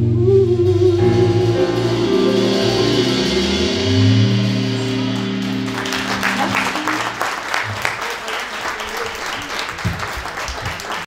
Ooh.